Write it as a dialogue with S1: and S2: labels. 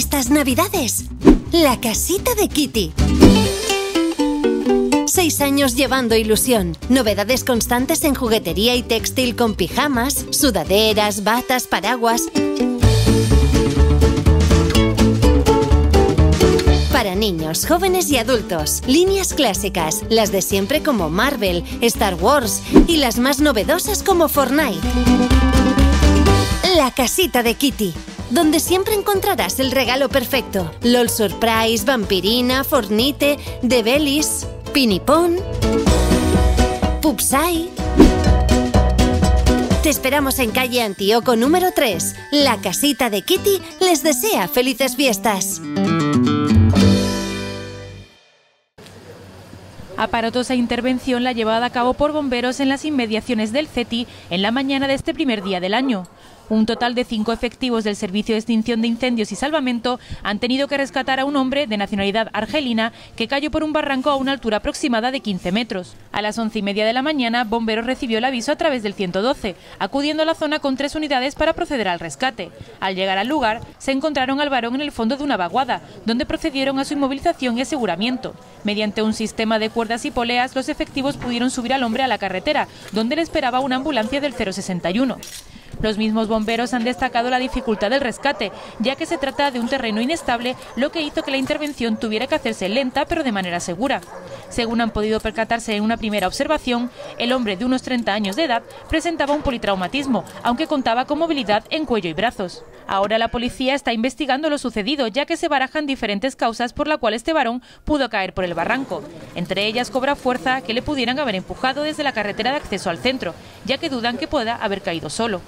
S1: Estas navidades, la casita de Kitty. Seis años llevando ilusión. Novedades constantes en juguetería y textil con pijamas, sudaderas, batas, paraguas. Para niños, jóvenes y adultos, líneas clásicas, las de siempre como Marvel, Star Wars y las más novedosas como Fortnite. La casita de Kitty, donde siempre encontrarás el regalo perfecto. LOL Surprise, Vampirina, Fornite, De Belis, Pinipón, Pupsai. Te esperamos en calle Antíoco número 3. La casita de Kitty les desea felices fiestas.
S2: Aparatosa intervención la llevada a cabo por bomberos en las inmediaciones del CETI en la mañana de este primer día del año. Un total de cinco efectivos del Servicio de Extinción de Incendios y Salvamento han tenido que rescatar a un hombre de nacionalidad argelina que cayó por un barranco a una altura aproximada de 15 metros. A las once y media de la mañana, Bomberos recibió el aviso a través del 112, acudiendo a la zona con tres unidades para proceder al rescate. Al llegar al lugar, se encontraron al varón en el fondo de una vaguada, donde procedieron a su inmovilización y aseguramiento. Mediante un sistema de cuerdas y poleas, los efectivos pudieron subir al hombre a la carretera, donde le esperaba una ambulancia del 061. Los mismos bomberos han destacado la dificultad del rescate, ya que se trata de un terreno inestable, lo que hizo que la intervención tuviera que hacerse lenta pero de manera segura. Según han podido percatarse en una primera observación, el hombre de unos 30 años de edad presentaba un politraumatismo, aunque contaba con movilidad en cuello y brazos. Ahora la policía está investigando lo sucedido, ya que se barajan diferentes causas por la cual este varón pudo caer por el barranco. Entre ellas cobra fuerza que le pudieran haber empujado desde la carretera de acceso al centro, ya que dudan que pueda haber caído solo.